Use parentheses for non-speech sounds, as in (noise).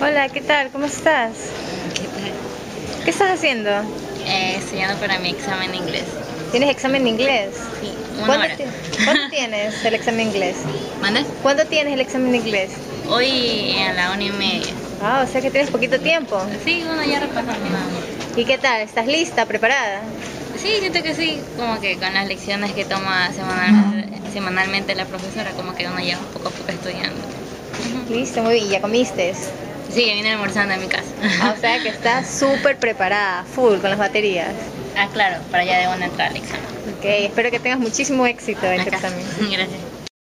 Hola, ¿qué tal? ¿Cómo estás? ¿Qué tal? ¿Qué estás haciendo? Eh, estudiando para mi examen de inglés. ¿Tienes examen de inglés? Sí, una ¿Cuándo, hora. ti- ¿Cuándo (laughs) tienes el examen de inglés? ¿Cuándo tienes el examen de inglés? Hoy a la una y media. Ah, o sea que tienes poquito tiempo. Sí, uno ya más. ¿Y qué tal? ¿Estás lista, preparada? Sí, siento que sí, como que con las lecciones que toma semanal, semanalmente la profesora, como que uno ya poco a poco estudiando. Listo, muy bien. ¿Ya comiste? Sí, que vine almorzando en mi casa. Ah, o sea que estás (laughs) súper preparada, full, con las baterías. ah, claro, para ya de una entrar al examen. Ok, espero que tengas muchísimo éxito en Acá. examen. (laughs) Gracias.